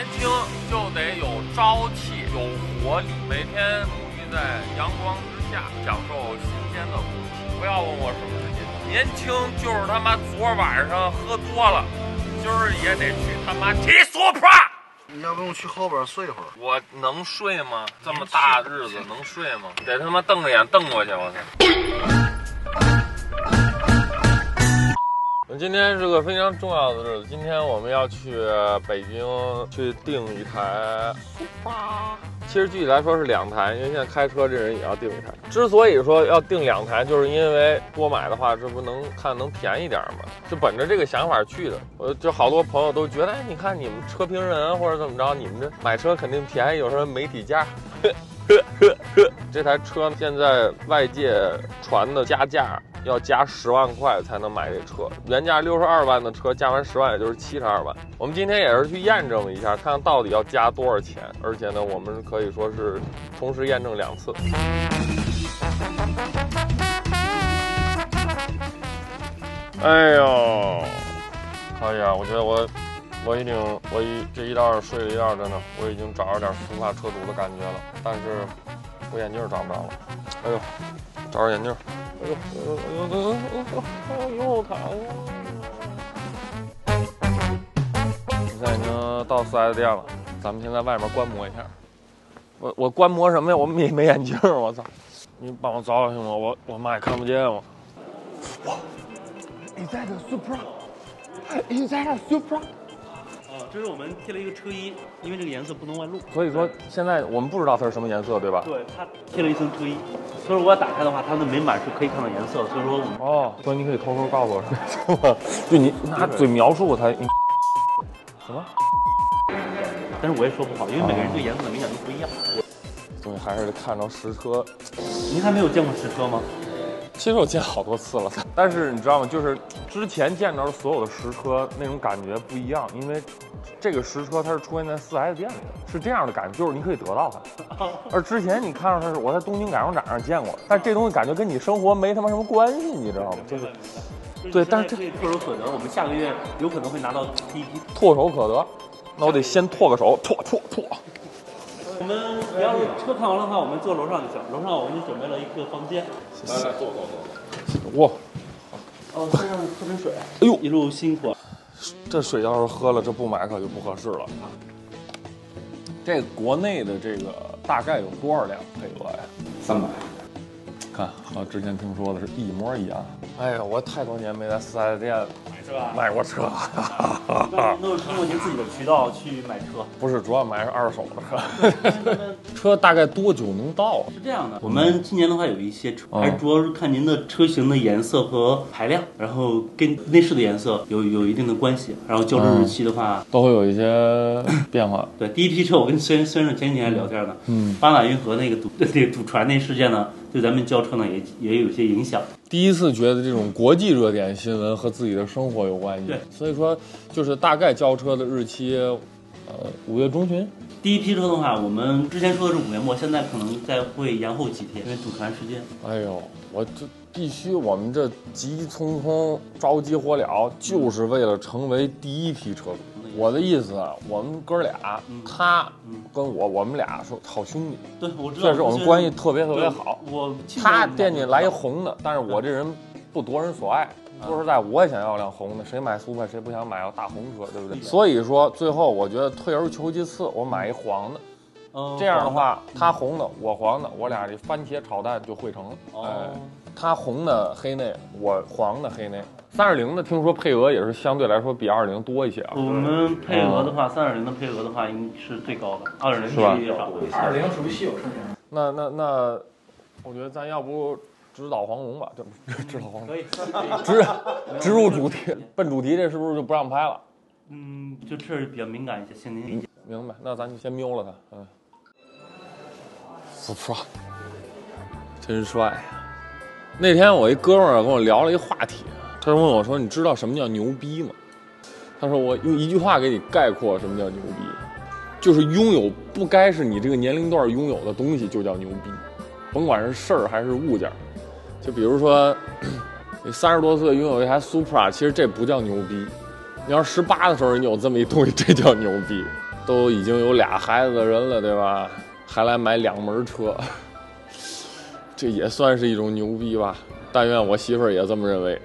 年轻就得有朝气、有活力，每天沐浴在阳光之下，享受新鲜的空气。不要问我什么是年轻，年轻就是他妈昨晚上喝多了，今儿也得去他妈提速 pro。你要不用去后边睡会儿？我能睡吗？这么大日子能睡吗？得他妈瞪着眼瞪过去，我操！今天是个非常重要的日子，今天我们要去北京去订一台其实具体来说是两台，因为现在开车这人也要订一台。之所以说要订两台，就是因为多买的话，这不能看能便宜点嘛？就本着这个想法去的。我就好多朋友都觉得，哎，你看你们车评人啊，或者怎么着，你们这买车肯定便宜，有什么媒体价？呵呵呵这台车现在外界传的加价要加十万块才能买这车，原价六十二万的车加完十万也就是七十二万。我们今天也是去验证一下，看看到底要加多少钱。而且呢，我们可以说是同时验证两次。哎呦，可以啊！我觉得我我已经我一这一道睡了一道，真的我已经找着点福发车主的感觉了，但是我眼镜找不着了。哎呦，找找眼镜！哎呦哎呦哎呦哎呦哎呦又疼！现在已经到四 S 店了，咱们先在外面观摩一下。我我观摩什么呀？我没没眼镜，我操！你帮我找找行吗？我我妈也看不见我。哇！Is that a Supra？Is that a Supra？哦，这是我们贴了一个车衣，因为这个颜色不能外露。所以说现在我们不知道它是什么颜色，对吧？对，它贴了一层车衣，所以我要打开的话，它的门板是可以看到颜色。所以说我们哦，所以你可以偷偷告诉我是吗？就你拿嘴描述它。什么？但是我也说不好，因为每个人对颜色的敏感度不一样。所以还是得看着实车。您还没有见过实车吗？其实我见好多次了，但是你知道吗？就是之前见着的所有的实车那种感觉不一样，因为这个实车它是出现在四 S 店里的，是这样的感觉，就是你可以得到它。而之前你看到它是我在东京改装展上见过，但 这东西感觉跟你生活没他妈什么关系，你知道吗？就是对，但是这可以唾手可得，我们下个月有可能会拿到第一批。唾手可得，那我得先唾个手，唾唾唾。我们要是车看完的话，我们坐楼上就行。楼上我给你准备了一个房间。来来，坐坐坐。哇，哦，先生喝瓶水。哎呦，一路辛苦。这水要是喝了，这不买可就不合适了。这国内的这个大概有多少辆配额呀？三百。看和之前听说的是一模一样。哎呀，我太多年没在四 S 店买车啊，买过车。那都是通过您自己的渠道去买车。不是，主要买是二手的车。车大概多久能到？是这样的，我们今年的话有一些车，还是主要是看您的车型的颜色和排量，然后跟内饰的颜色有有一定的关系。然后交车日期的话，都会有一些变化。对，第一批车我跟孙孙生前几天还聊天呢。嗯，巴马运河那个堵那个堵船那事件呢，对咱们交车呢也也有些影响。第一次觉得这种国际热点新闻和自己的生活有关系。对，所以说就是大概交车的日期，呃，五月中旬。第一批车的话，我们之前说的是五月末，现在可能再会延后几天，因为堵船时间。哎呦，我这必须，我们这急匆匆、着急火燎，就是为了成为第一批车主。我的意思啊，我们哥俩，他跟我，我们俩是好兄弟。对，我知道。确实我们关系特别特别好。我他惦记来一红的，但是我这人不夺人所爱。说实在，我也想要辆红的，谁买速派谁不想买要大红车，对不对？所以说，最后我觉得退而求其次，我买一黄的。这样的话，他红的，我黄的，我俩这番茄炒蛋就汇成了。哎，他红的黑内，我黄的黑内。三二零的听说配额也是相对来说比二零多一些啊。我们配额的话，三二零的配额的话，应是最高的，二零是吧？二零属于稀有车型。那那那，我觉得咱要不直捣黄龙吧？这不直捣 黄龙可以，直直入主题，奔主题这是不是就不让拍了？嗯，就这儿比较敏感一些，请您理解。明白，那咱就先瞄了它。嗯，Supra，真帅。那天我一哥们儿跟我聊了一话题，他就问我说：“你知道什么叫牛逼吗？”他说：“我用一句话给你概括什么叫牛逼，就是拥有不该是你这个年龄段拥有的东西就叫牛逼，甭管是事儿还是物件儿。就比如说，你三十多岁拥有一台 Supra，其实这不叫牛逼。你要是十八的时候你有这么一东西，这叫牛逼。都已经有俩孩子的人了，对吧？还来买两门车，这也算是一种牛逼吧？但愿我媳妇儿也这么认为。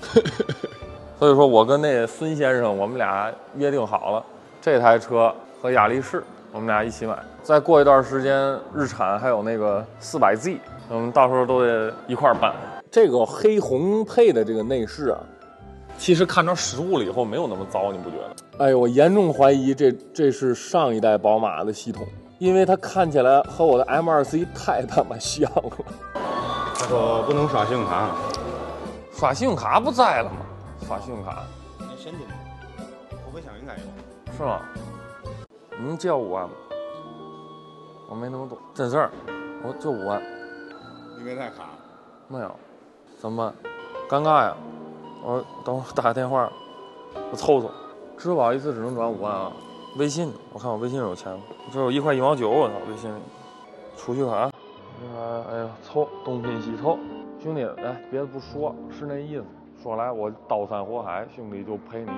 所以说我跟那孙先生，我们俩约定好了，这台车和雅力士，我们俩一起买。再过一段时间，日产还有那个四百 Z，我们到时候都得一块儿办。这个黑红配的这个内饰啊，其实看着实物了以后没有那么糟，你不觉得？哎呦，我严重怀疑这这是上一代宝马的系统，因为它看起来和我的 M2C 太他妈像了。他说不能刷信用卡，刷信用卡不在了吗？刷信用卡那现金，后备箱应该有。是吗？你能借我五万吗？我没那么多，真事儿，我就五万，你没带卡，没有，怎么办？尴尬呀！我等会儿打个电话，我凑凑。支付宝一次只能转五万啊，微信我看我微信上有钱吗？这有一块一毛九，我操，微信里。储蓄卡，这个哎呀，凑，东拼西凑。兄弟，来，别的不说，是那意思。说来我刀山火海，兄弟就陪你，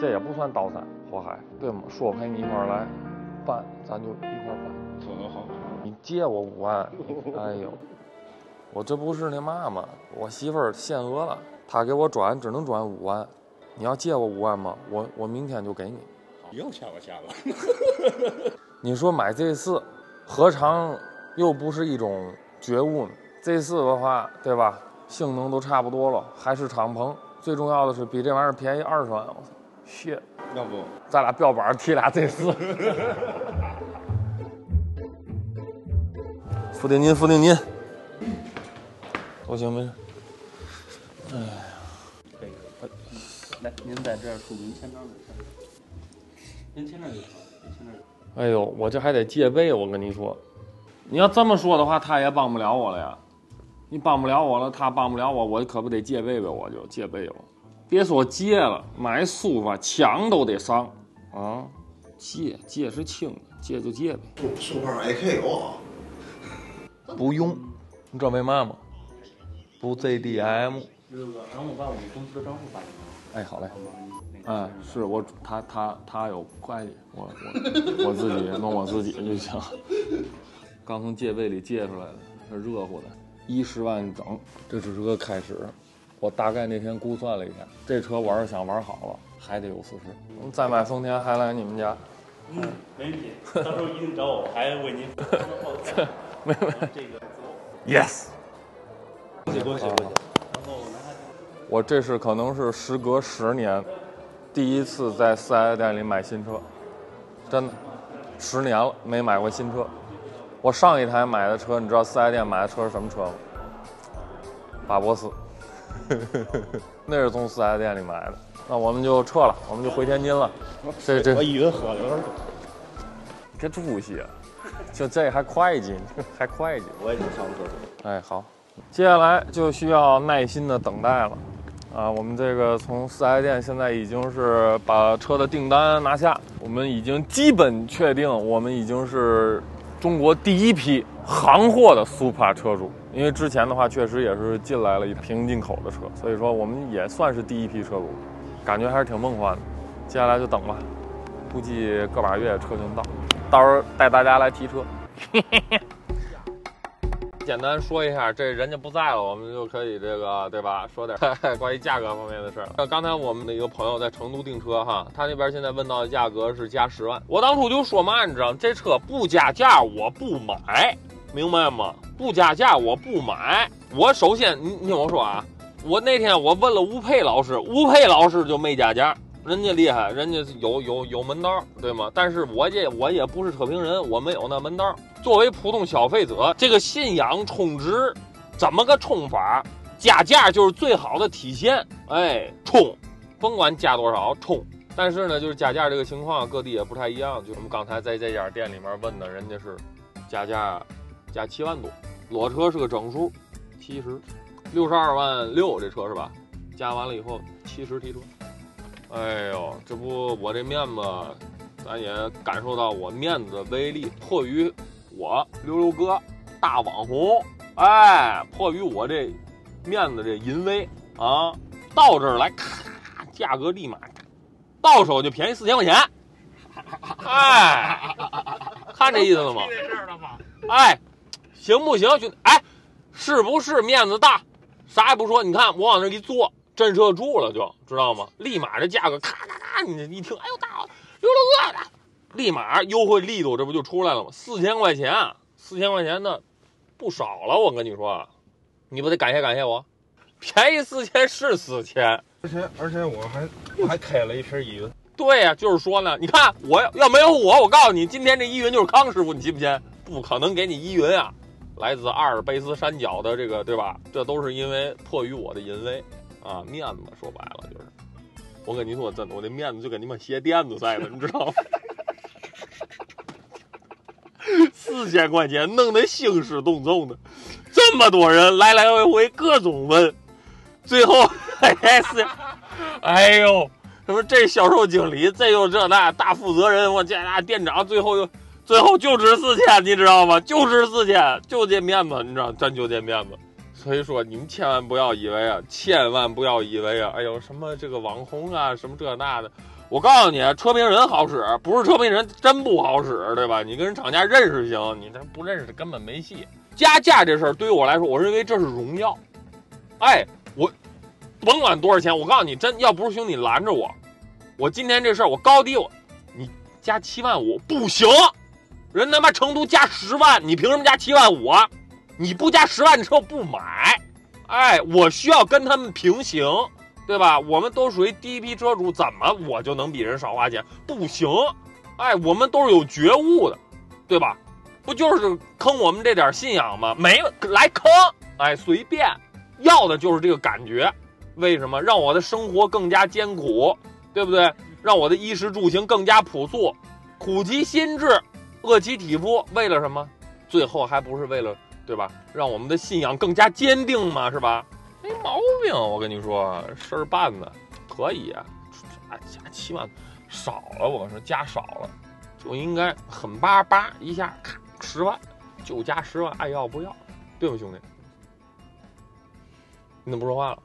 这也不算刀山火海，对吗？说陪你一块来办，咱就一块办。说得好。你借我五万，哎呦，我这不是那嘛吗？我媳妇限额了，她给我转只能转五万。你要借我五万吗？我我明天就给你。又欠我钱了。你说买 Z 四，何尝又不是一种觉悟呢？Z 四的话，对吧？性能都差不多了，还是敞篷，最重要的是比这玩意儿便宜二十万。我操，shit！要不咱俩标板提俩 Z 四。付定金，付定金。都行，没事。可以可以。来，您在这儿署名签章就行。您签这儿就好，您签这儿就好。哎呦，我这还得借呗，我跟你说，你要这么说的话，他也帮不了我了呀。你帮不了我了，他帮不了我，我可不得借呗呗，我就借呗吧。别说借了，买书吧抢都得上啊！借借是轻的，借就借呗。书包 AK 有啊，不用，你知道为嘛吗？不 ZDM。然后我把我们公司的账户发给你。哎，好嘞。那个哎，是我他他他有会计，我我我自己弄我自己就行。刚从借呗里借出来的，是热乎的，一十万整，这只是个开始。我大概那天估算了一下，这车我要是想玩好了，还得有四十。再买丰田还来你们家，嗯，没问题，到时候一定找我，我还为您报价。没没这个 yes。恭喜恭喜恭喜！然后。我这是可能是时隔十年第一次在四 S 店里买新车，真的，十年了没买过新车。我上一台买的车，你知道四 S 店买的车是什么车吗？巴博斯，那是从四 S 店里买的。那我们就撤了，我们就回天津了。这这我一人喝了有点多，这出息啊！就这还会计，还会计。我也得上厕所。哎，好，接下来就需要耐心的等待了。啊，我们这个从四 S 店现在已经是把车的订单拿下，我们已经基本确定，我们已经是中国第一批行货的 Supra 车主。因为之前的话，确实也是进来了一批进口的车，所以说我们也算是第一批车主，感觉还是挺梦幻的。接下来就等吧，估计个把月车就能到，到时候带大家来提车。嘿嘿嘿简单说一下，这人家不在了，我们就可以这个对吧？说点关于价格方面的事儿。呃刚才我们的一个朋友在成都订车哈，他那边现在问到的价格是加十万。我当初就说嘛，你知道？这车不加价我不买，明白吗？不加价我不买。我首先你你听我说啊，我那天我问了吴佩老师，吴佩老师就没加价。人家厉害，人家有有有门道，对吗？但是我也我也不是车评人，我没有那门道。作为普通消费者，这个信仰充值怎么个充法？加价就是最好的体现。哎，充，甭管加多少充。但是呢，就是加价这个情况，各地也不太一样。就我们刚才在这家店里面问的，人家是加价加七万多，裸车是个整数，七十，六十二万六这车是吧？加完了以后七十提车。哎呦，这不我这面子，咱也感受到我面子的威力，迫于我溜溜哥大网红，哎，迫于我这面子这淫威啊，到这儿来，咔，价格立马到手就便宜四千块钱，哎，看这意思了吗？哎，行不行，兄弟？哎，是不是面子大？啥也不说，你看我往那一坐，震慑住了，就知道吗？立马这价格咔咔咔，你一听，哎呦大溜溜哥，立马优惠力度，这不就出来了吗？四千块钱，四千块钱的不少了，我跟你说，你不得感谢感谢我？便宜四千是四千，而且而且我还我还开了一瓶依云。对呀、就是说呢，你看我要要没有我，我告诉你，今天这依云就是康师傅，你信不信？不可能给你依云啊！来自阿尔卑斯山脚的这个，对吧？这都是因为迫于我的淫威啊，面子说白了就是。我跟你说真的，我这面子就跟你们鞋垫子似的，你知道吗？四千块钱弄得兴师动众的，这么多人来来回回各种问，最后 哎是，哎呦，什么这销售经理，这又这那大负责人，我这那店长，最后又最后就值四千，你知道吗？就值四千，就这面子，你知道，真就这面子。所以说，你们千万不要以为啊，千万不要以为啊，哎呦什么这个网红啊，什么这那的。我告诉你，车评人好使，不是车评人真不好使，对吧？你跟人厂家认识行，你这不认识根本没戏。加价这事儿对于我来说，我认为这是荣耀。哎，我甭管多少钱，我告诉你，真要不是兄弟拦着我，我今天这事儿我高低我，你加七万五不行，人他妈成都加十万，你凭什么加七万五啊？你不加十万，车不买。哎，我需要跟他们平行，对吧？我们都属于第一批车主，怎么我就能比人少花钱？不行。哎，我们都是有觉悟的，对吧？不就是坑我们这点信仰吗？没了来坑，哎，随便，要的就是这个感觉。为什么让我的生活更加艰苦，对不对？让我的衣食住行更加朴素，苦其心志，饿其体肤，为了什么？最后还不是为了，对吧？让我们的信仰更加坚定嘛，是吧？没毛病，我跟你说，事儿办的可以啊，加七万少了，我跟你说加少了，就应该狠巴巴一下，咔十万，就加十万，爱要不要，对吗，兄弟？你怎么不说话了？